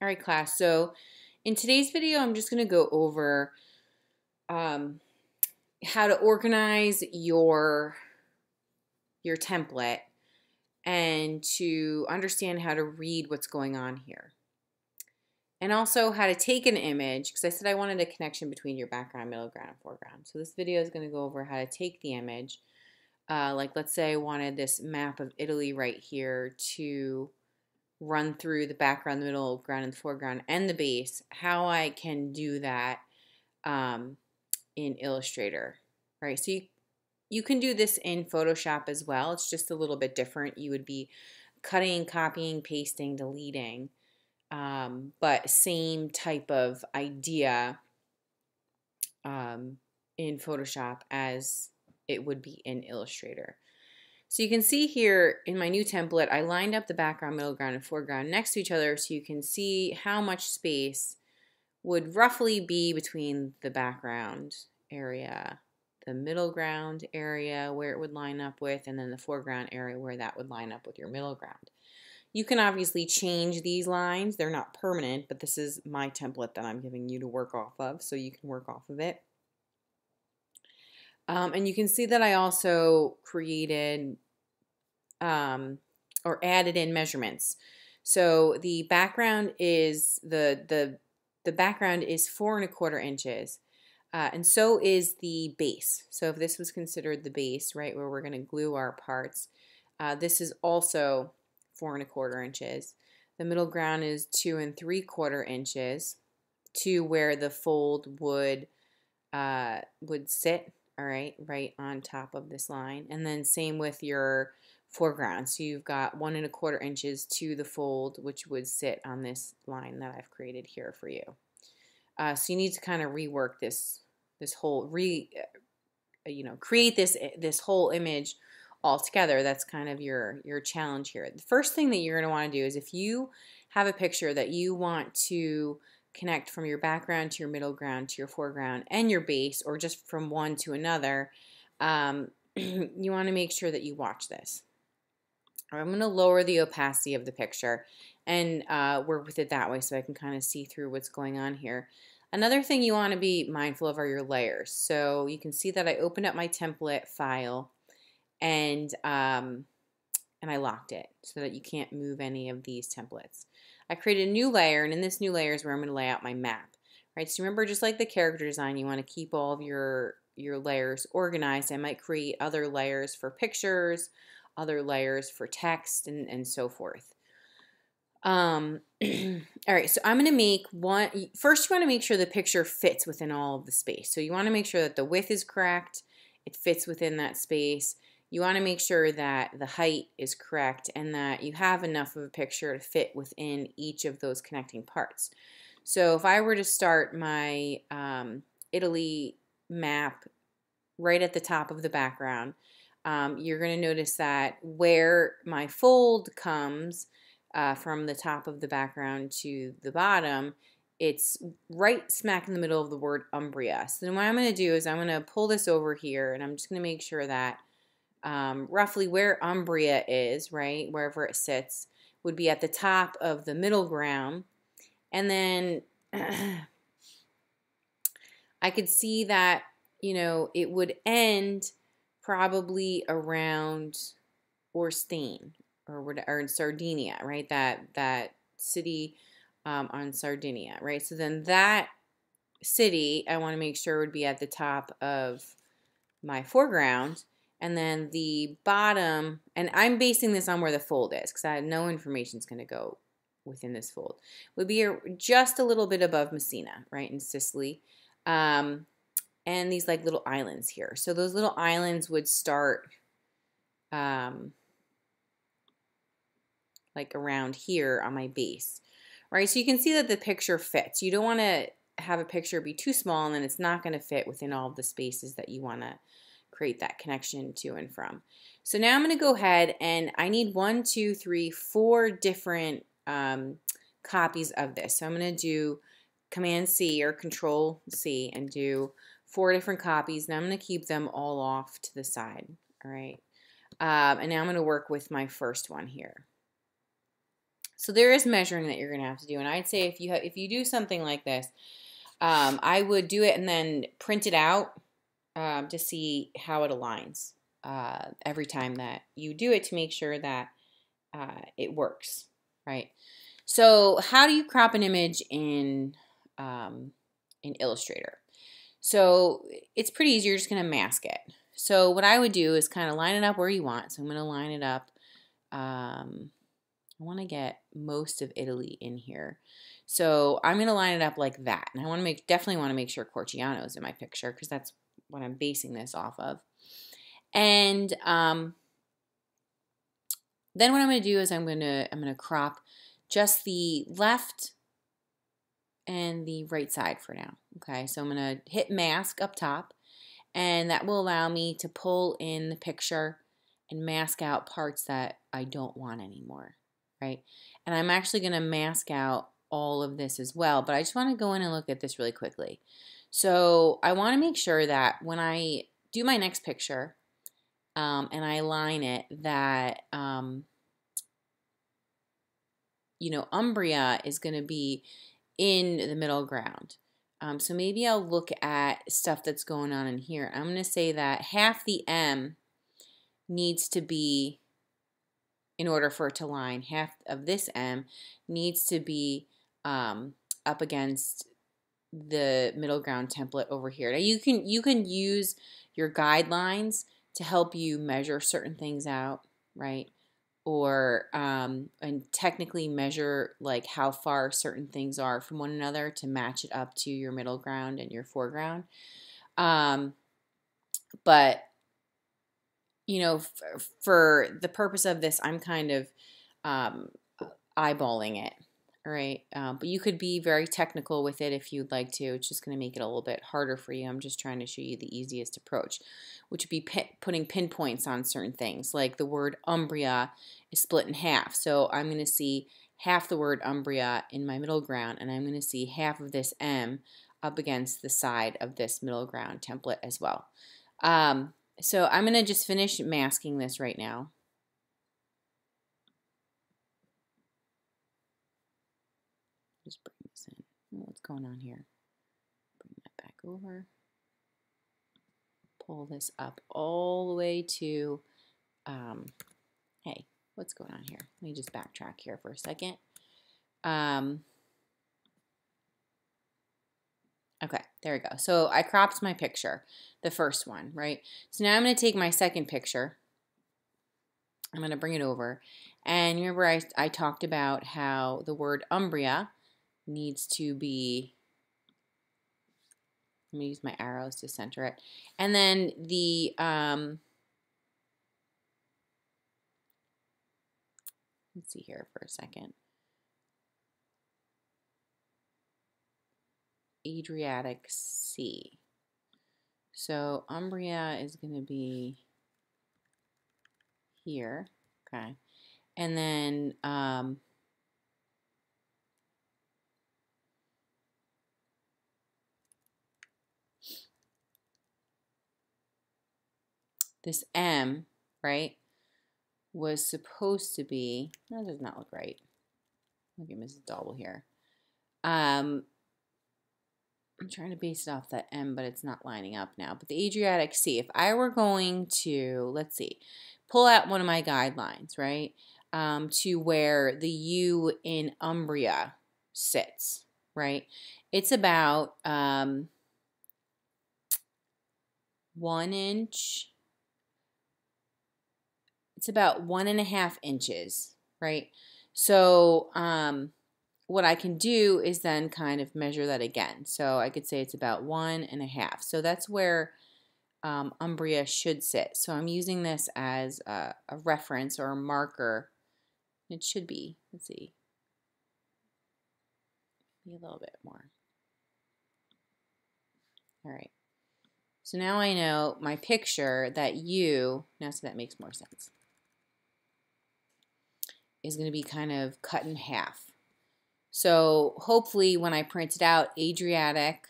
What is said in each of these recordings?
All right, class. So in today's video, I'm just going to go over um, how to organize your your template and to understand how to read what's going on here. And also how to take an image, because I said I wanted a connection between your background, middle ground, and foreground. So this video is going to go over how to take the image. Uh, like let's say I wanted this map of Italy right here to run through the background, the middle ground, and the foreground, and the base, how I can do that um, in Illustrator, right? So you, you can do this in Photoshop as well. It's just a little bit different. You would be cutting, copying, pasting, deleting, um, but same type of idea um, in Photoshop as it would be in Illustrator. So you can see here in my new template, I lined up the background, middle ground, and foreground next to each other so you can see how much space would roughly be between the background area, the middle ground area where it would line up with, and then the foreground area where that would line up with your middle ground. You can obviously change these lines. They're not permanent, but this is my template that I'm giving you to work off of, so you can work off of it. Um, and you can see that I also created um, or added in measurements. So the background is the the the background is four and a quarter inches, uh, and so is the base. So if this was considered the base, right, where we're going to glue our parts, uh, this is also four and a quarter inches. The middle ground is two and three quarter inches to where the fold would uh, would sit all right, right on top of this line. And then same with your foreground. So you've got one and a quarter inches to the fold, which would sit on this line that I've created here for you. Uh, so you need to kind of rework this, this whole, re, uh, you know, create this, this whole image all together. That's kind of your, your challenge here. The first thing that you're going to want to do is if you have a picture that you want to connect from your background to your middle ground to your foreground and your base or just from one to another, um, you want to make sure that you watch this. I'm going to lower the opacity of the picture and uh, work with it that way so I can kind of see through what's going on here. Another thing you want to be mindful of are your layers. So you can see that I opened up my template file and um, and I locked it so that you can't move any of these templates. I created a new layer, and in this new layer is where I'm going to lay out my map. Right, so remember, just like the character design, you want to keep all of your, your layers organized. I might create other layers for pictures, other layers for text, and, and so forth. Um, all right, so I'm going to make one, first you want to make sure the picture fits within all of the space. So you want to make sure that the width is correct, it fits within that space, you want to make sure that the height is correct and that you have enough of a picture to fit within each of those connecting parts. So if I were to start my um, Italy map right at the top of the background, um, you're going to notice that where my fold comes uh, from the top of the background to the bottom, it's right smack in the middle of the word Umbria. So then what I'm going to do is I'm going to pull this over here and I'm just going to make sure that um, roughly where Umbria is, right, wherever it sits, would be at the top of the middle ground. And then I could see that, you know, it would end probably around Oristano or, or in Sardinia, right, that, that city um, on Sardinia, right? So then that city, I want to make sure would be at the top of my foreground. And then the bottom, and I'm basing this on where the fold is because I had no information is going to go within this fold, would be just a little bit above Messina, right, in Sicily. Um, and these like little islands here. So those little islands would start um, like around here on my base, right? So you can see that the picture fits. You don't want to have a picture be too small and then it's not going to fit within all the spaces that you want to create that connection to and from. So now I'm going to go ahead and I need one, two, three, four different um, copies of this. So I'm going to do Command C or Control C and do four different copies. Now I'm going to keep them all off to the side. All right. Um, and now I'm going to work with my first one here. So there is measuring that you're going to have to do. And I'd say if you if you do something like this, um, I would do it and then print it out um, to see how it aligns uh, every time that you do it to make sure that uh, it works, right? So how do you crop an image in um, in Illustrator? So it's pretty easy. You're just going to mask it. So what I would do is kind of line it up where you want. So I'm to line it up. Um, I want to get most of Italy in here. So I'm going to line it up like that. And I want to make definitely want to make sure Corciano is in my picture because that's what I'm basing this off of. And um, then what I'm going to do is I'm going to I'm going to crop just the left and the right side for now. Okay, so I'm going to hit mask up top and that will allow me to pull in the picture and mask out parts that I don't want anymore, right? And I'm actually going to mask out all of this as well, but I just want to go in and look at this really quickly. So I want to make sure that when I do my next picture um, and I line it, that, um, you know, Umbria is going to be in the middle ground. Um, so maybe I'll look at stuff that's going on in here. I'm going to say that half the M needs to be, in order for it to line, half of this M needs to be um, up against the middle ground template over here. Now you can you can use your guidelines to help you measure certain things out, right? Or um, and technically measure like how far certain things are from one another to match it up to your middle ground and your foreground. Um, but you know, for the purpose of this, I'm kind of um, eyeballing it right? Um, but you could be very technical with it if you'd like to. It's just going to make it a little bit harder for you. I'm just trying to show you the easiest approach, which would be putting pinpoints on certain things. Like the word Umbria is split in half. So I'm going to see half the word Umbria in my middle ground, and I'm going to see half of this M up against the side of this middle ground template as well. Um, so I'm going to just finish masking this right now. Just bring this in. What's going on here? Bring that back over. Pull this up all the way to, um, hey, what's going on here? Let me just backtrack here for a second. Um, okay, there we go. So I cropped my picture, the first one, right? So now I'm going to take my second picture. I'm going to bring it over. And remember I, I talked about how the word Umbria needs to be, let me use my arrows to center it. And then the, um, let's see here for a second. Adriatic Sea. So Umbria is going to be here. Okay. And then um, this M, right, was supposed to be, that does not look right. Look at Mrs. Dauble here. Um, I'm trying to base it off that M, but it's not lining up now. But the Adriatic Sea, if I were going to, let's see, pull out one of my guidelines, right, um, to where the U in Umbria sits, right, it's about um, one inch it's about one and a half inches, right? So um, what I can do is then kind of measure that again. So I could say it's about one and a half. So that's where um, Umbria should sit. So I'm using this as a, a reference or a marker. It should be, let's see, be a little bit more. All right. So now I know my picture that you, now so that makes more sense is going to be kind of cut in half. So hopefully when I print it out, Adriatic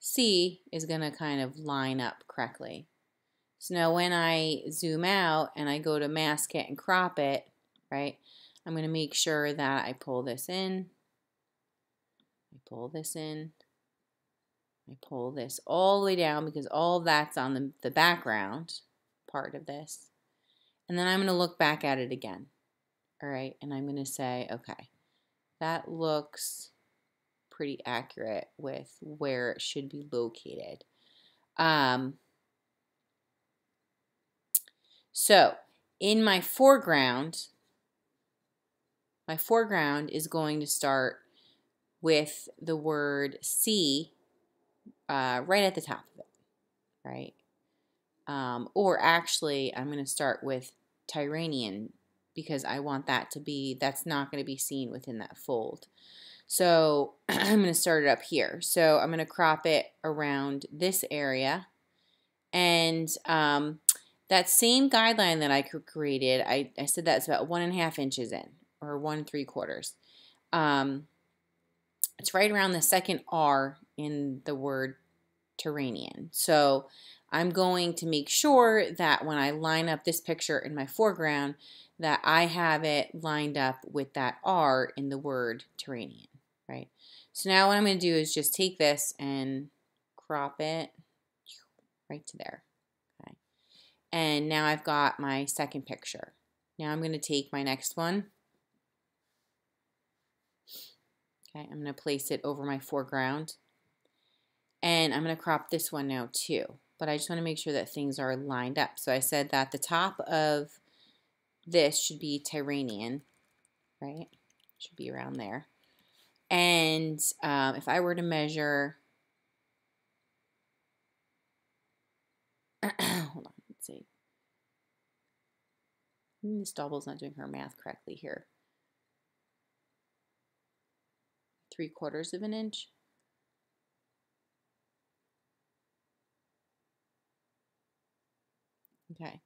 Sea is going to kind of line up correctly. So now when I zoom out and I go to mask it and crop it, right, I'm going to make sure that I pull this in. I pull this in. I pull this all the way down because all that's on the, the background part of this. And then I'm going to look back at it again. All right, and I'm going to say, okay, that looks pretty accurate with where it should be located. Um, so in my foreground, my foreground is going to start with the word Sea uh, right at the top of it, right? Um, or actually, I'm going to start with Tyrrhenian because I want that to be, that's not going to be seen within that fold. So I'm going to start it up here. So I'm going to crop it around this area. And um, that same guideline that I created, I, I said that's about one and a half inches in, or one and three quarters. Um, it's right around the second R in the word Tyrrhenian. So I'm going to make sure that when I line up this picture in my foreground, that I have it lined up with that R in the word Tyrrhenian, right? So now what I'm going to do is just take this and crop it right to there. Okay. And now I've got my second picture. Now I'm going to take my next one. Okay, I'm going to place it over my foreground. And I'm going to crop this one now too. But I just want to make sure that things are lined up. So I said that the top of this should be Tyrrhenian, right? Should be around there. And um, if I were to measure, hold on, let's see. Miss Dauble's not doing her math correctly here. Three quarters of an inch. Okay.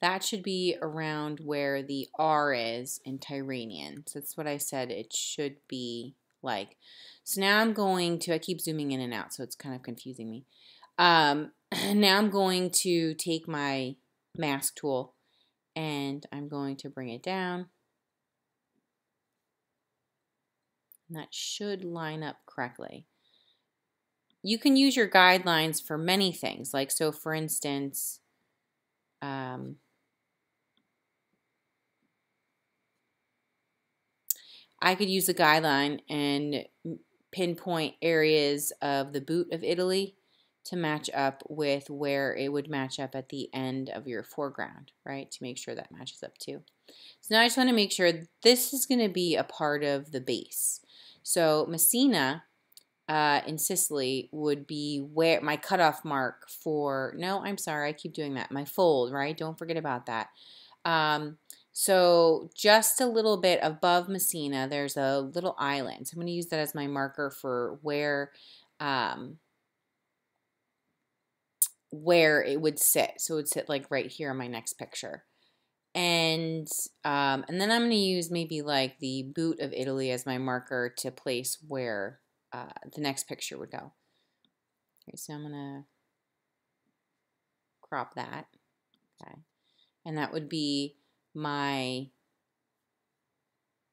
That should be around where the R is in Tyrrhenian. So that's what I said it should be like. So now I'm going to, I keep zooming in and out, so it's kind of confusing me. Um, now I'm going to take my mask tool and I'm going to bring it down. And that should line up correctly. You can use your guidelines for many things. Like, so for instance, um, I could use a guideline and pinpoint areas of the boot of Italy to match up with where it would match up at the end of your foreground, right? To make sure that matches up too. So now I just want to make sure this is going to be a part of the base. So Messina uh, in Sicily would be where my cutoff mark for, no, I'm sorry, I keep doing that, my fold, right? Don't forget about that. Um, so just a little bit above Messina, there's a little island. So I'm going to use that as my marker for where um, where it would sit. So it would sit like right here in my next picture. And um, and then I'm going to use maybe like the boot of Italy as my marker to place where uh, the next picture would go. Okay, so I'm going to crop that. Okay. And that would be my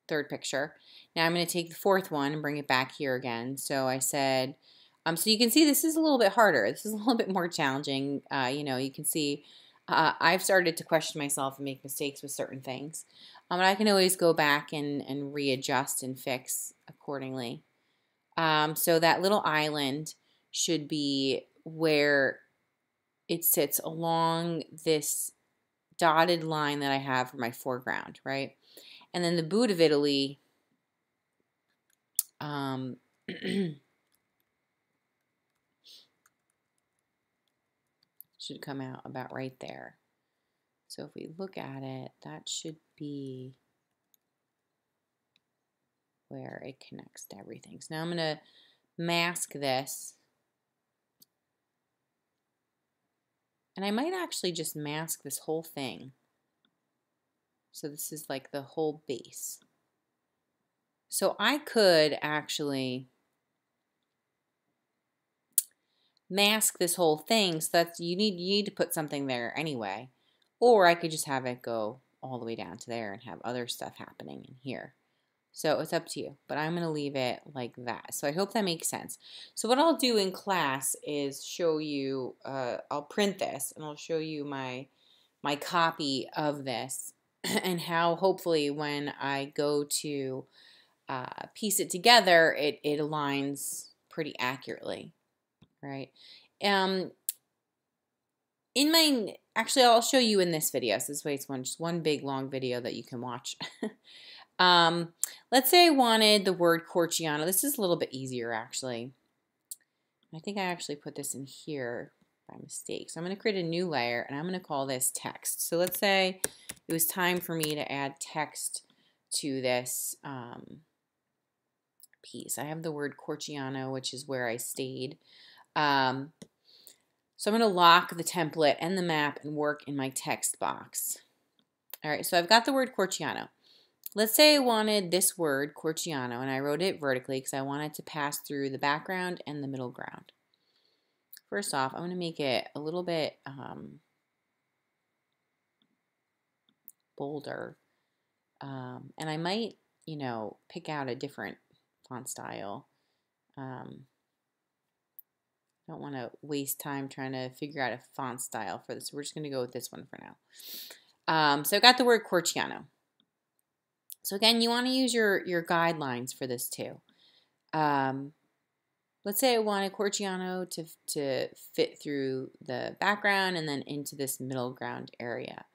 third picture. Now I'm going to take the fourth one and bring it back here again. So I said, um, so you can see this is a little bit harder. This is a little bit more challenging. Uh, you know, you can see uh, I've started to question myself and make mistakes with certain things. Um, and I can always go back and, and readjust and fix accordingly. Um, so that little island should be where it sits along this dotted line that I have for my foreground, right? And then the boot of Italy um, should come out about right there. So if we look at it, that should be where it connects to everything. So now I'm going to mask this. And I might actually just mask this whole thing. So this is like the whole base. So I could actually mask this whole thing so that's you need you need to put something there anyway. Or I could just have it go all the way down to there and have other stuff happening in here. So it's up to you, but I'm going to leave it like that. So I hope that makes sense. So what I'll do in class is show you, uh, I'll print this and I'll show you my, my copy of this and how hopefully when I go to uh, piece it together, it, it aligns pretty accurately, right? Um, in my, actually I'll show you in this video, so this way it's one, just one big long video that you can watch. um, let's say I wanted the word Corciano. This is a little bit easier actually. I think I actually put this in here by mistake. So I'm going to create a new layer and I'm going to call this text. So let's say it was time for me to add text to this um, piece. I have the word Corciano, which is where I stayed. Um, so I'm going to lock the template and the map and work in my text box. All right, so I've got the word Corciano. Let's say I wanted this word, Corciano, and I wrote it vertically because I wanted to pass through the background and the middle ground. First off, I'm going to make it a little bit um, bolder. Um, and I might, you know, pick out a different font style. Um, don't want to waste time trying to figure out a font style for this. We're just going to go with this one for now. Um, so I got the word Corciano. So again, you want to use your, your guidelines for this too. Um, let's say I wanted Corciano to, to fit through the background and then into this middle ground area.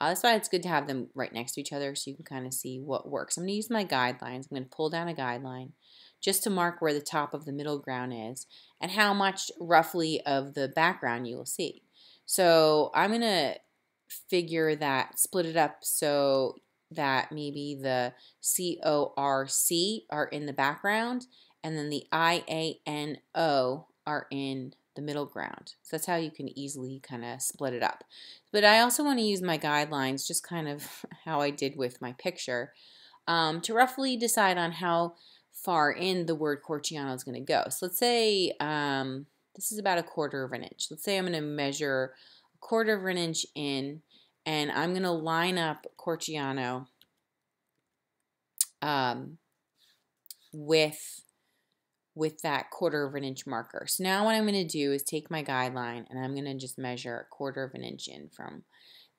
Uh, that's why it's good to have them right next to each other so you can kind of see what works. I'm going to use my guidelines. I'm going to pull down a guideline just to mark where the top of the middle ground is and how much roughly of the background you will see. So I'm going to figure that, split it up so that maybe the C-O-R-C are in the background and then the I-A-N-O are in the middle ground. So that's how you can easily kind of split it up. But I also want to use my guidelines, just kind of how I did with my picture, um, to roughly decide on how far in the word Corciano is going to go. So let's say um, this is about a quarter of an inch. Let's say I'm going to measure a quarter of an inch in, and I'm going to line up Corciano um, with with that quarter of an inch marker. So now what I'm going to do is take my guideline and I'm going to just measure a quarter of an inch in from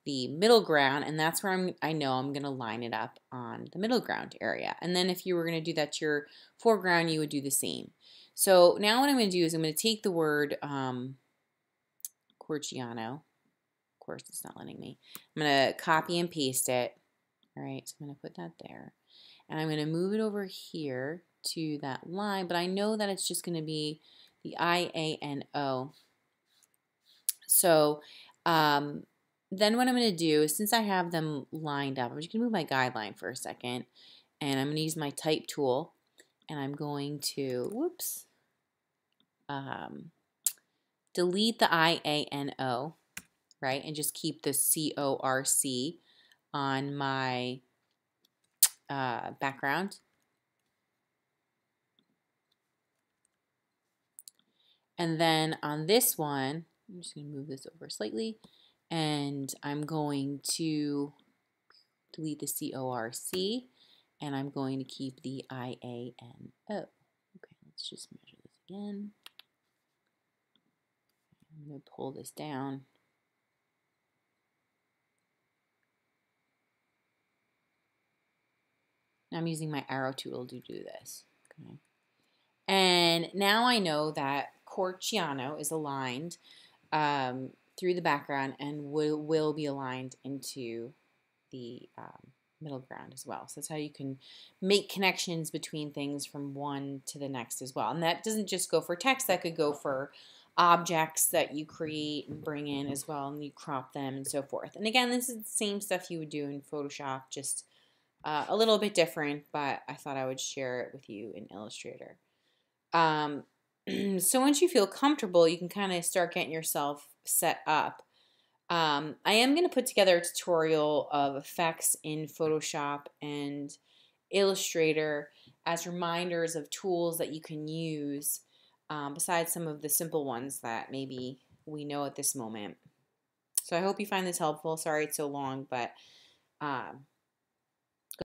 the middle ground and that's where I'm, I know I'm going to line it up on the middle ground area. And then if you were going to do that to your foreground, you would do the same. So now what I'm going to do is I'm going to take the word um, Corciano. Course, it's not letting me. I'm going to copy and paste it. All right, so I'm going to put that there. And I'm going to move it over here to that line, but I know that it's just going to be the I-A-N-O. So um, then what I'm going to do is since I have them lined up, I'm just going to move my guideline for a second, and I'm going to use my type tool, and I'm going to, whoops, um, delete the I-A-N-O, right, and just keep the C-O-R-C on my uh, background. And then on this one, I'm just going to move this over slightly, and I'm going to delete the C-O-R-C, and I'm going to keep the I-A-N-O. Okay, let's just measure this again. I'm going to pull this down. I'm using my arrow tool to do this. Okay. And now I know that Corciano is aligned um, through the background and will, will be aligned into the um, middle ground as well. So that's how you can make connections between things from one to the next as well. And that doesn't just go for text, that could go for objects that you create and bring in as well and you crop them and so forth. And again, this is the same stuff you would do in Photoshop, just uh, a little bit different, but I thought I would share it with you in Illustrator. Um, so once you feel comfortable, you can kind of start getting yourself set up. Um, I am going to put together a tutorial of effects in Photoshop and Illustrator as reminders of tools that you can use um, besides some of the simple ones that maybe we know at this moment. So I hope you find this helpful. Sorry it's so long, but Um,